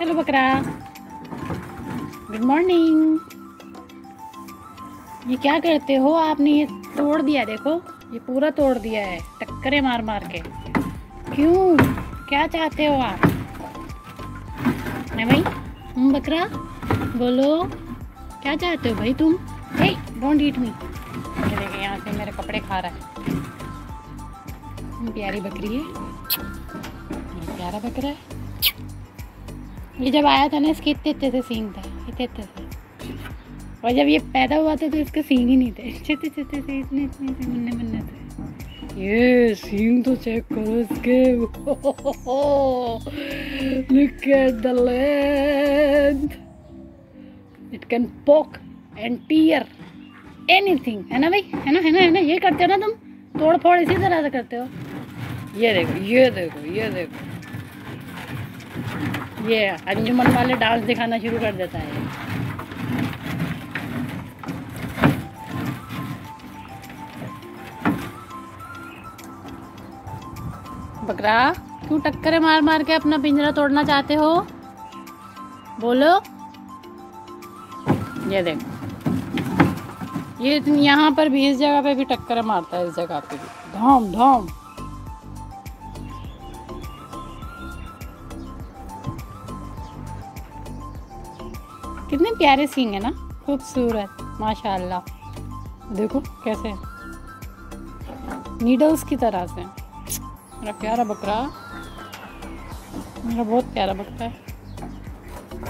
Hello बकरा good morning ये क्या करते हो? आपने ये तोड़ दिया देखो। ये पूरा तोड़ दिया है, टक्करे मार मार के। क्यों? क्या चाहते हो आप? भाई। हम बकरा, बोलो। क्या चाहते हो भाई तुम? हे डोंट ईट मी देखिए यहाँ से मेरे कपड़े खा रहा है। प्यारी बकरी है। प्यारा बकरा है। ये जब आया था ना, इसके इतने इतने से सींग था, इतने इतने से। और जब ये पैदा हुआ था तो इसके सींग ही नहीं थे। छोटे छोटे से इतने इतने से मुन्ने मुन्ने थे। ये सींग तो चेक करो इसके। Look at the length it can poke and tear anything है ना भाई? है ना है ना है ना? ये करते हो ना तुम? तोड़ फोड़ इसी तरह से करते हो। ये देखो ये देखो ये देखो। ये, अंजुमन वाले डांस दिखाना शुरू कर देता है। बकरा, क्यों टक्करे मार मार के अपना पिंजरा तोड़ना चाहते हो? बोलो। ये देखो। ये यहाँ पर भी इस जगह पे भी टक्कर मारता है इस जगह पे भी। धाम धाम। प्यारे सींग है ना? खूबसूरत, माशाल्लाह। देखो कैसे नीडल्स की तरह से। मेरा प्यारा बकरा। मेरा बहुत प्यारा बकरा है।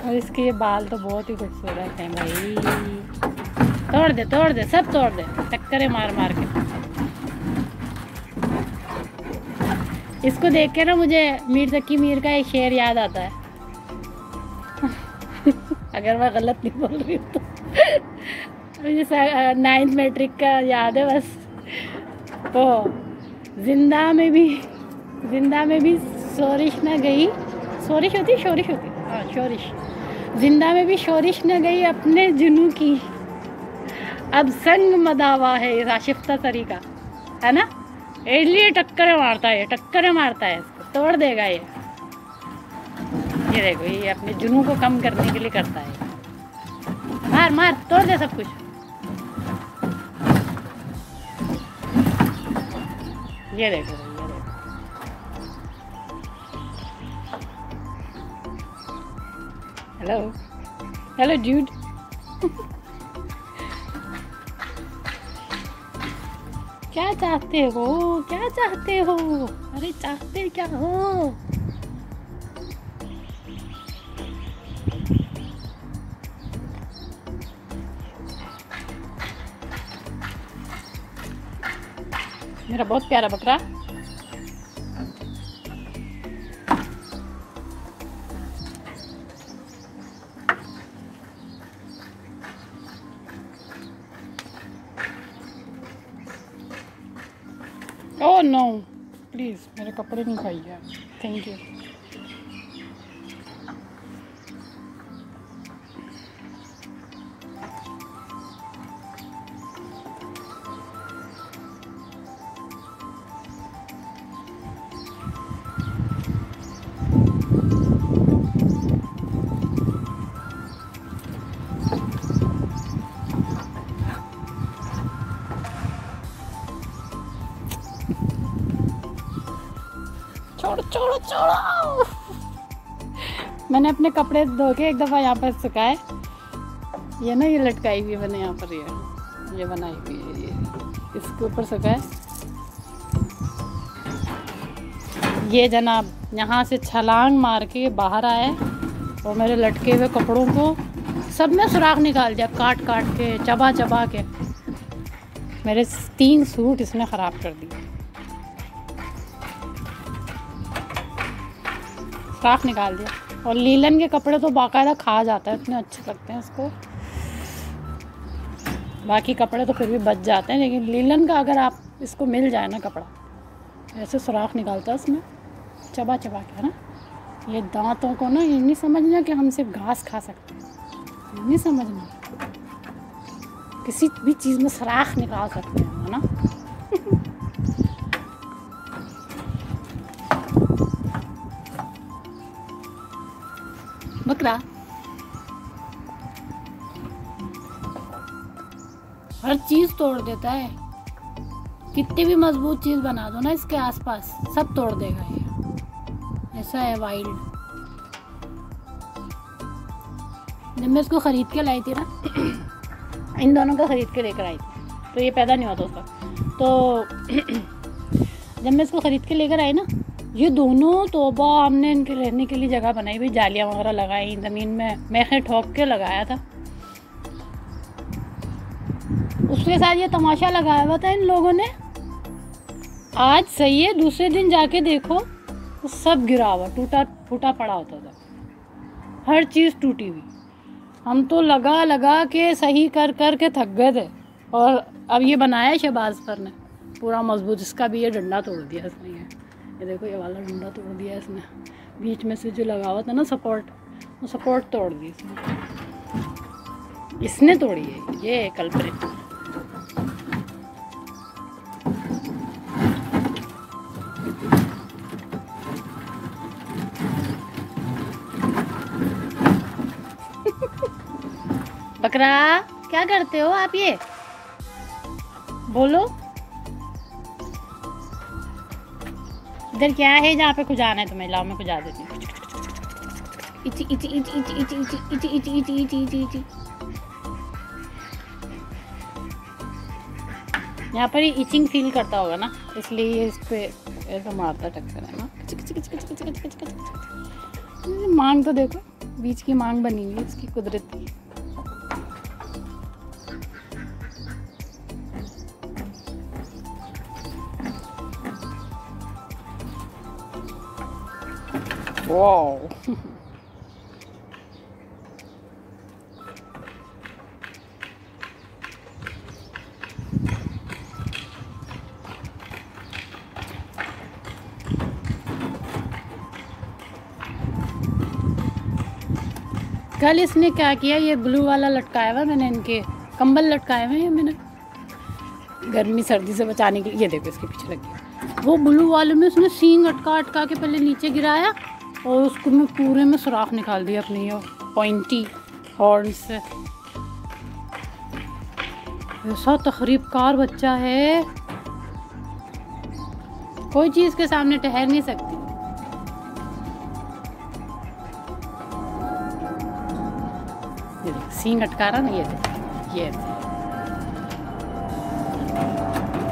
और इसके ये बाल तो बहुत ही खूबसूरत हैं भाई। तोड़ दे तोड़ दे, सब तोड़ दे। टक्करे मार मार के। इसको देख के ना मुझे मीर तकी मीर का एक शेर याद आता है। अगर मैं गलत नहीं बोल रही हूँ तो। मुझे नाइन्थ मैट्रिक का याद है बस। तो ज़िंदा में भी, ज़िंदा में भी शोरिश न गई। शोरिश होती शोरिश होती। हाँ शोरिश। ज़िंदा में भी शोरिश न गई अपने जुनू की। अब संग मदावा है राशिफ्ता सरी का। है ना? इसलिए टक्कर मारता है, टक्कर मारता है तोड़ देगा ये। ये देखो ये अपने जुनू को कम करने के लिए करता है। मार मार, तोड़ दे सब कुछ। ये देखो हेलो हेलो ड्यूड क्या चाहते हो? क्या चाहते हो? अरे चाहते क्या हो? मेरा बहुत प्यारा बकरा। ओह नो प्लीज़ मेरे कपड़े नहीं खाइए थैंक यू छोड़ो छोड़ो छोड़ो मैंने अपने कपड़े धो के एक दफ़ा यहाँ पर सुखाए। ये ना, ये लटकाई हुई मैंने यहाँ पर, ये ये बनाई हुई है, ये। इसके ऊपर सुखाए। ये जनाब यहाँ से छलांग मार के बाहर आए और मेरे लटके हुए कपड़ों को सब में सुराख निकाल दिया काट काट के चबा चबा के। मेरे तीन सूट इसने ख़राब कर दिए। सुराख निकाल दिया। और लीलन के कपड़े तो बाकायदा खा जाता है, इतने अच्छे लगते हैं उसको बाकी कपड़े तो फिर भी बच जाते हैं, लेकिन लीलन का अगर आप इसको मिल जाए ना कपड़ा, ऐसे सुराख निकालता है उसमें चबा चबा के, है ना? ये दांतों को ना, ये नहीं समझना कि हम सिर्फ़ घास खा सकते हैं। ये नहीं समझना। किसी भी चीज़ में सुराख निकाल सकते हैं, है ना? बकरा हर चीज़ तोड़ देता है। कितनी भी मज़बूत चीज़ बना दो ना इसके आसपास, सब तोड़ देगा ये। ऐसा है वाइल्ड जब मैं इसको ख़रीद के लाई थी ना, इन दोनों को ख़रीद के लेकर आई थी तो ये पैदा नहीं होता उसका तो जब मैं इसको ख़रीद के लेकर आई ना ये दोनों तोबा हमने इनके रहने के लिए जगह बनाई हुई, जालियाँ वगैरह लगाई ज़मीन में। मैखे ठोक के लगाया था। उसके साथ ये तमाशा लगाया हुआ था इन लोगों ने। आज सही है, दूसरे दिन जाके देखो तो सब गिरा हुआ टूटा, फूटा पड़ा होता था। हर चीज़ टूटी हुई। हम तो लगा लगा के सही कर कर के थक गए थे। और अब ये बनाया शहबाज पर ने। पूरा मज़बूत, इसका भी ये डंडा तोड़ दिया इसने ये देखो, ये वाला डंडा तोड़ दिया इसने। बीच में से जो लगा हुआ था ना सपोर्ट वो सपोर्ट तोड़ दी इसने। इसने तोड़ी है, ये कल्परित बकरा, क्या करते हो आप ये? बोलो। इधर क्या है जहाँ पे कुछ आना है तुम्हें लाओ मैं कुछ आ देती हूँ यहाँ पर ये इचिंग फील करता होगा ना इसलिए ये इस पे ऐसा मारता टक्कर है ना मांग तो देखो बीच की मांग बनी हुई है इसकी कुदरती Wow. कल इसने क्या किया? ये ब्लू वाला लटकाया हुआ मैंने इनके, कंबल लटकाए हुए हैं मैंने। गर्मी, सर्दी से बचाने के लिए, ये देखो इसके पीछे लग गया। वो ब्लू वाले में उसने सींग अटका अटका के पहले नीचे गिराया और उसको मैं पूरे में सुराख निकाल दिया अपनी पॉइंटी हॉर्न से। ऐसा तकरीबकार बच्चा है। कोई चीज़ के सामने ठहर नहीं सकती। ये देख, सींग अटका रहा ना ये देख, ये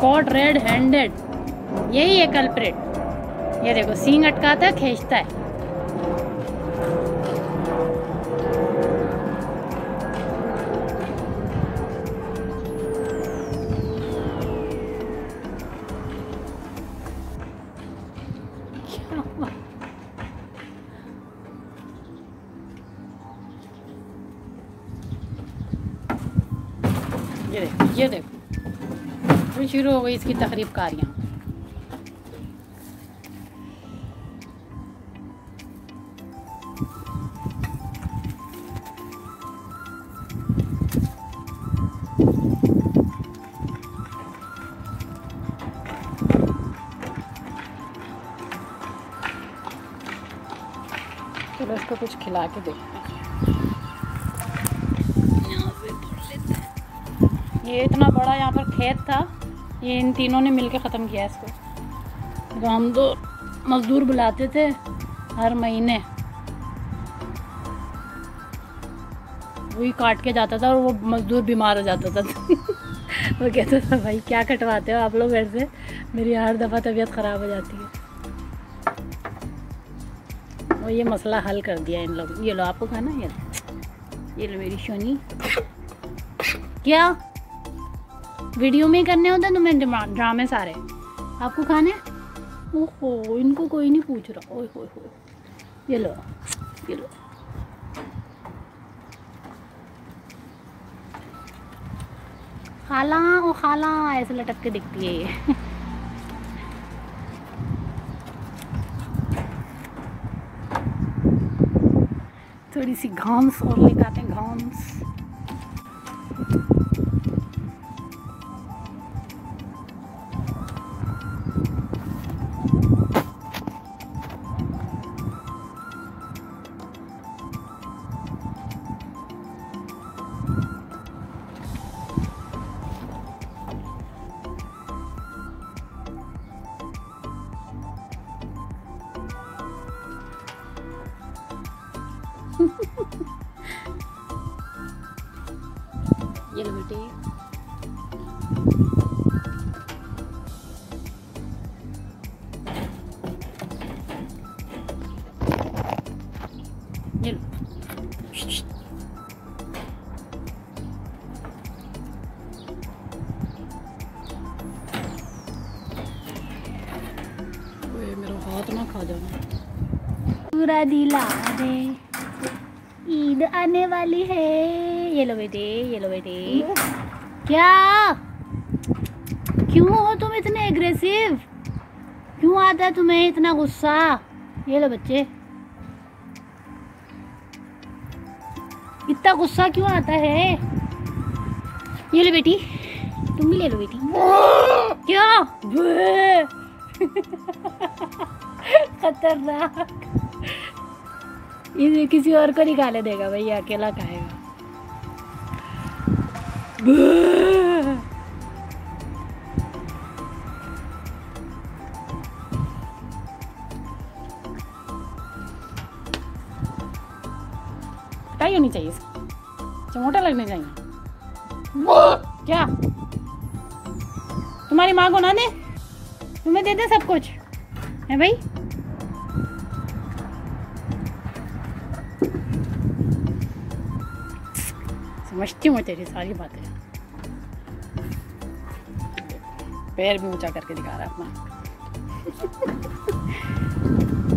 कॉट रेड हैंडेड यही है कल्प्रेट ये देखो सींग अटकाता है खींचता है। शुरू हो गई इसकी तकरीब कारियाँ। चलो इसको कुछ खिला के देखते हैं। ये इतना बड़ा यहाँ पर खेत था। ये इन तीनों ने मिलकर ख़त्म किया इसको। तो हम तो मज़दूर बुलाते थे हर महीने, वही काट के जाता था और वो मज़दूर बीमार हो जाता था। वो कहता था, भाई, क्या कटवाते हो आप लोग घर से? मेरी हर दफ़ा तबीयत ख़राब हो जाती है। और ये मसला हल कर दिया इन लोग ये लो, आपको खाना ये। ये लो मेरी शोनी। क्या? वीडियो में करने होते तुम्हें ड्रा- ड्रामे सारे। आपको खाने ओहो, इनको कोई नहीं पूछ रहा। ओह हो ये लो ये लो। खाला, ओ खाला, ऐसे लटक के दिखती है ये। थोड़ी सी घाम्स और लेकर आते हैं घाम्स ये लो बेटे। मेरा हाथ ना खा जाना। पूरा दिला दे। आने वाली है। ये लो बेटे ये लो बेटे। क्या? क्यों हो तुम इतने एग्रेसिव क्यों आता है तुम्हें इतना गुस्सा? ये लो बच्चे। इतना गुस्सा क्यों आता है? ये लो बेटी। तुम भी ले लो बेटी। क्या? खतरनाक। इसे किसी और को निकाले देगा भैया अकेला खाएगा। कटाई होनी चाहिए चमोटा लगने चाहिए। क्या? तुम्हारी माँ को ना दे? तुम्हें दे दे सब कुछ। है भाई? समझती हूँ तेरी सारी बातें। पैर भी ऊँचा करके दिखा रहा अपना।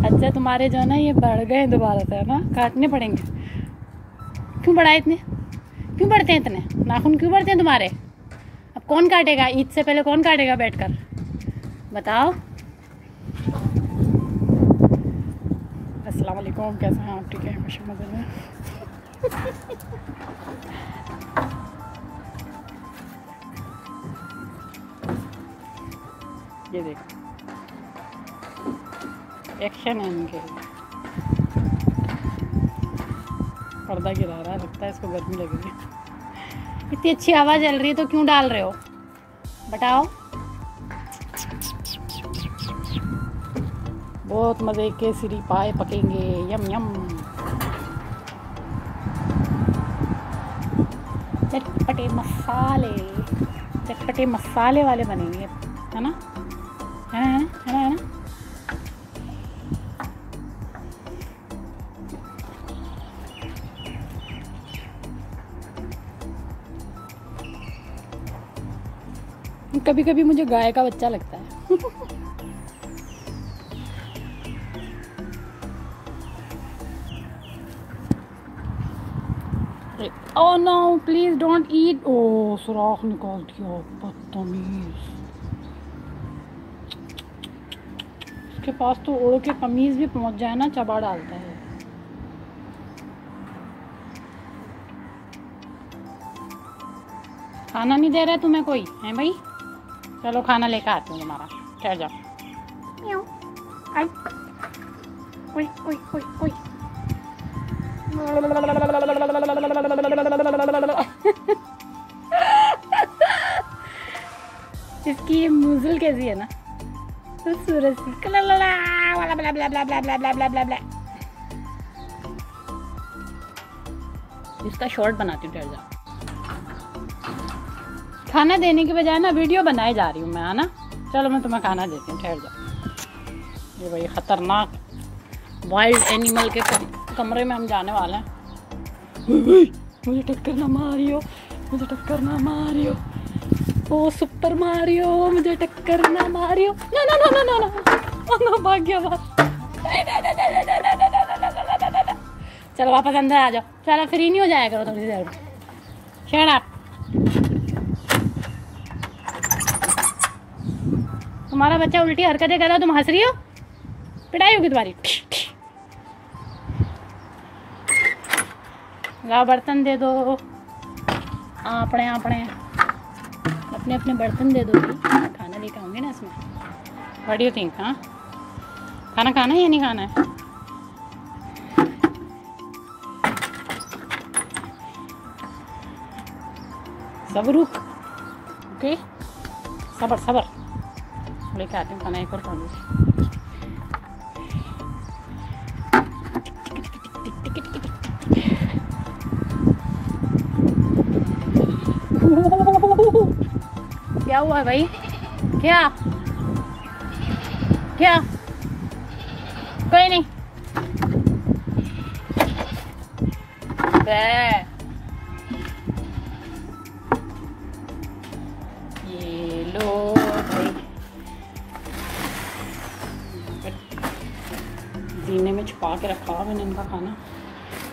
अच्छा तुम्हारे जो है ना, ये बढ़ गए दोबारा से, है ना? काटने पड़ेंगे। क्यों बढ़ाए इतने? क्यों बढ़ते हैं इतने? नाखून क्यों बढ़ते हैं तुम्हारे? अब कौन काटेगा? ईद से पहले कौन काटेगा बैठकर? बताओ। अस्सलाम वालेकुम कैसे हैं आप? ठीक है मज़े में। ये देखो। एक्शन है इनके। पर्दा गिरा रहा है, लगता है इसको गर्मी लग रही है। इतनी अच्छी हवा चल रही है तो क्यों डाल रहे हो? बताओ। बहुत मज़े के सिरी पाए पकेंगे। यम यम। चटपटे मसाले चटपटे मसाले वाले बनेंगे। है ना? है ना है ना है ना है ना? कभी कभी मुझे गाय का बच्चा लगता है। ओ नो प्लीज़ डोंट ईट ओ सुराख निकाल दिया बदतमीज. उसके पास तो उड़ के कमीज भी पहुँच जाए ना चबा डालता है। खाना नहीं दे रहा तुम्हें कोई है भाई? चलो खाना लेकर आती हूँ तुम्हारा। ठहर जाओ। ओए, ओए, ओए, ओए। इसकी ये मूजल कैसी है ना? खूबसूरत इसका शॉर्ट बनाती हूँ डर जा। खाना देने के बजाय ना वीडियो बनाए जा रही हूँ मैं आना चलो, मैं तुम्हें खाना देती हूँ, ठहर जाओ ये भाई ख़तरनाक वाइल्ड एनिमल के कमरे में हम जाने वाले हैं। मुझे टक्कर ना मारियो, मुझे टक्कर ना मारियो। ओ, सुपर मारियो, मुझे टक्कर ना मारियो। ना ना ना ना ना ना ना भाग गया बाहर चलो वापस अंदर आ जाओ। चलो फ्री नहीं हो जाया करो थोड़ी देर में। शेड आप तुम्हारा बच्चा उल्टी हरकतें कर रहा तुम हंस रही हो? पिटाई होगी तुम्हारी। लाओ बर्तन दे दो। अपने अपने अपने अपने बर्तन दे दो खाना लेके आऊँगी ना इसमें। वट यू थिंक हाँ? खाना खाना है या नहीं खाना है? सबर रुक। ओके सबर सबर। लेके आती हूँ खाना एक और खा क्या हुआ है भाई? क्या? क्या? कोई नहीं। ये लो जीने में छुपा के रखा हुआ मैंने इनका खाना।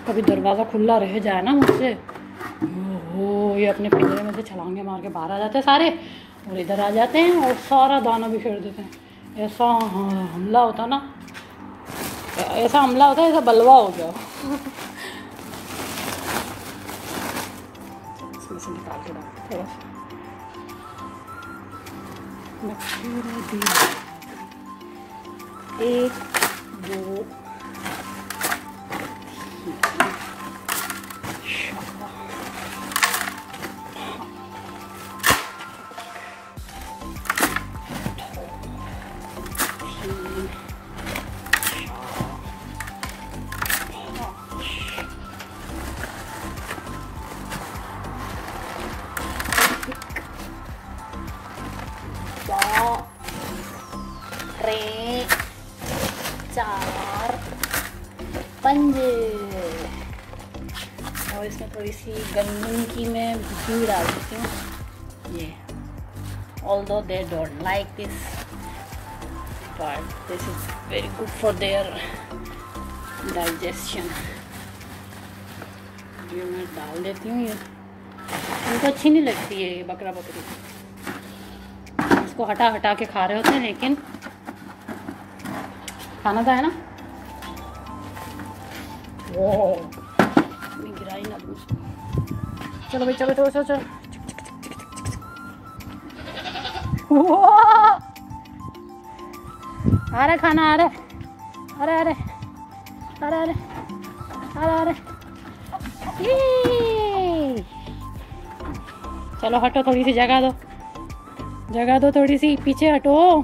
कभी दरवाज़ा खुला रह जाए ना मुझसे। ओहो, ये अपने पिंजरे में से छलांगे मार के बाहर आ जाते सारे। और इधर आ जाते हैं और सारा दाना भी फेर देते हैं। ऐसा हाँ, हमला होता ना। ऐसा हमला होता है ऐसा बलवा हो गया। निकाल के एक दो घी डाल देती हूँ ये although they don't like this but this is very good for their digestion ये मैं डाल देती हूँ ये उनको अच्छी नहीं लगती है ये बकरा बकरी। इसको हटा हटा के खा रहे होते हैं, लेकिन खाना था, है ना? वो गिराई ना दूँ चलो भाई चलो चलो चलो चलो। वो आ रहा खाना आ रहा अरे अरे अरे अरे अरे अरे ये चलो हटो थोड़ी सी जगह दो। जगह दो थोड़ी सी पीछे हटो।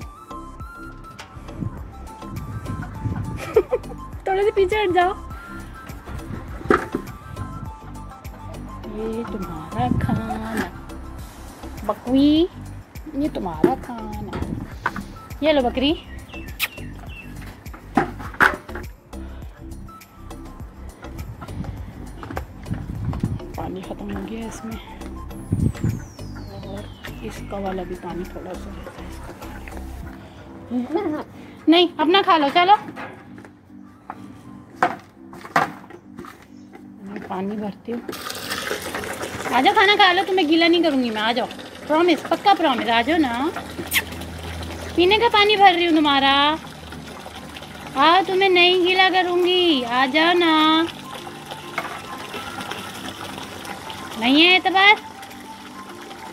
थोड़ी सी पीछे हट जाओ। ये तुम्हारा खाना। बकवी, ये तुम्हारा खाना। ये लो बकरी। पानी ख़त्म हो गया इसमें। और इसका वाला भी पानी थोड़ा सा नहीं, अपना खा लो, चलो। पानी भरती हूँ। आ जाओ खाना खा लो, तुम्हें गीला नहीं करूँगी मैं आ जाओ प्रॉमिस पक्का प्रॉमिस आ जाओ ना। पीने का पानी भर रही हूँ तुम्हारा। हाँ तुम्हें नहीं गीला करूँगी आ जाओ ना। नहीं है एतबार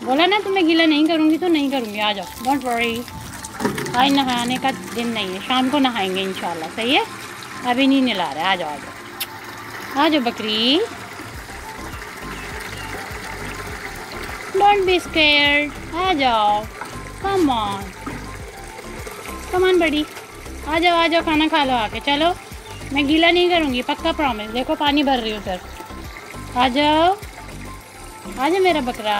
बोला ना, तुम्हें गीला नहीं करूँगी तो नहीं करूँगी आ जाओ डोंट वरी आज नहाने का दिन नहीं है, शाम को नहाएँगे, इंशाल्लाह। सही है? अभी नहीं नला रहे आ जाओ आ जाओ आ जाओ बकरी। डोंट बी स्केयर्ड आ जाओ कम ऑन कम ऑन बड़ी आ जाओ आ जाओ खाना खा लो आके। चलो। मैं गीला नहीं करूँगी, पक्का प्रॉमिस देखो, पानी भर रही हूँ सर। आ जाओ आ जाओ मेरा बकरा।